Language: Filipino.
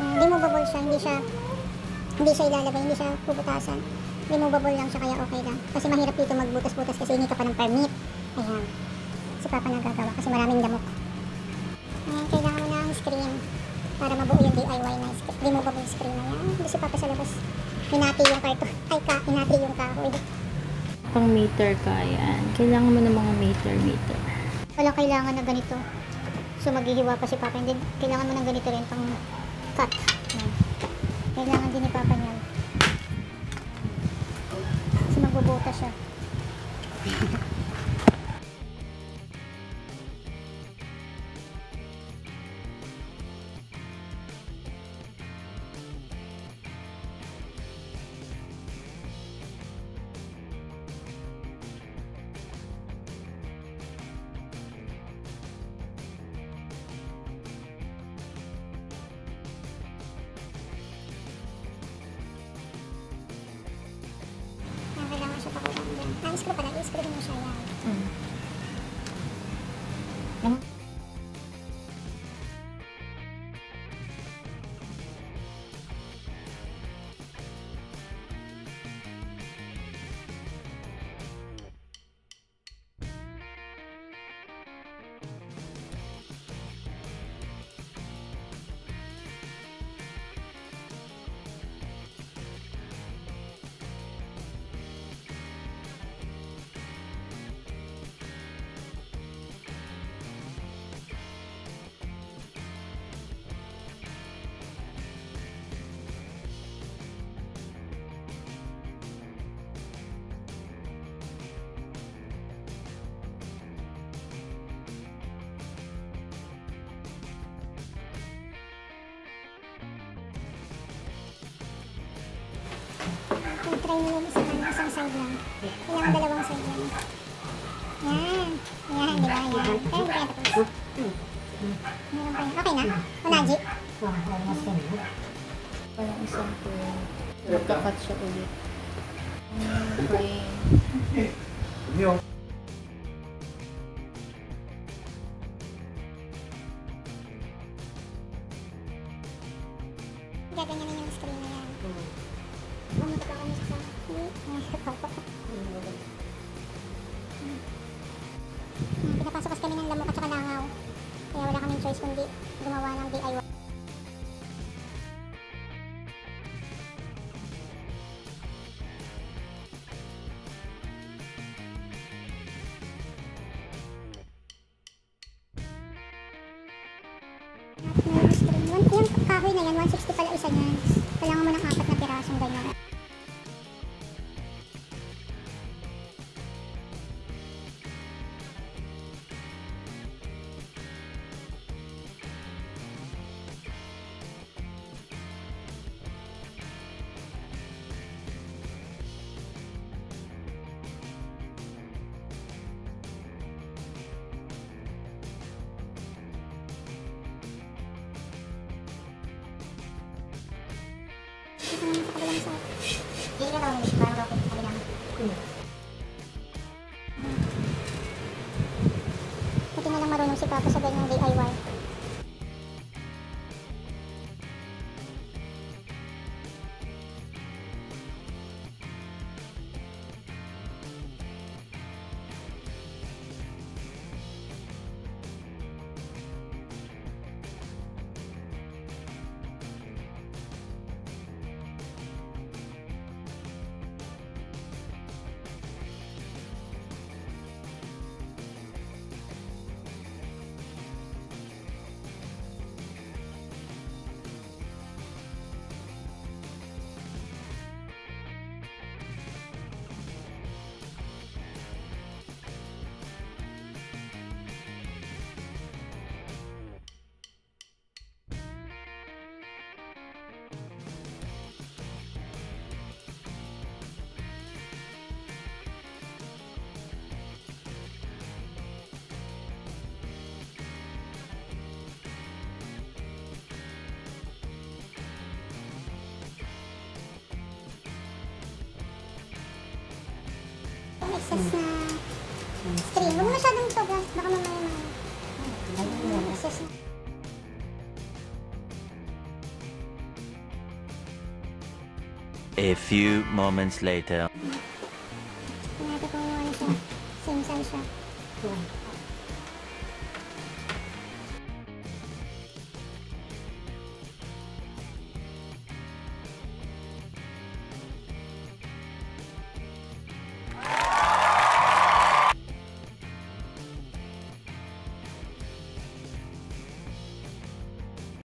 Hindi mo babol siya, hindi siya hindi siya ilalagay, hindi siya puputasan. Removable lang siya kaya okay lang. Kasi mahirap dito magbutas-butas kasi hindi ka pa ng permit. Ayan. Si Papa nagagawa kasi maraming damok. Ayan, kailangan mo ng screen para mabuo yung DIY na screen. Removable screen. Ayan, hindi si Papa sa labas. Hinati yung karto. Ay ka, hinati yung kahoy. Pang meter ka, ayan. Kailangan mo ng mga meter-meter. Wala kailangan na ganito. So maghihiwa pa si Papa. Hindi, kailangan mo ng ganito rin pang cut. Yan. Kailangan din ni Papa niyan. Kasi magbubuta siya. din. Na-screw pala. I-screw mo siya yan. Mm. Try mo yung isang, isang side lang. Kailangan dalawang side lang. Yan. Yan, di ba? Yan. Kaya hindi kaya tapos. Meron pa yun. Okay na? Unaji? Parang isang po. Nagkakat siya ulit. Okay. Gaganyanin yung screen na yan. Pumunta Pinapasok kasi kami ng lamok at saka langaw. Kaya wala kaming choice kundi gumawa ng DIY. Yung kahoy na yan, 160 pala isa niyan. Kailangan mo ng apat na pirasong ganyan. Buti na lang marunong si Papa sa ganyang DIY. Excess na string. Huwag mo masyadong sobra. Baka mamaya ma... Excess na. A few moments later. Natin kung ano siya. Same size siya.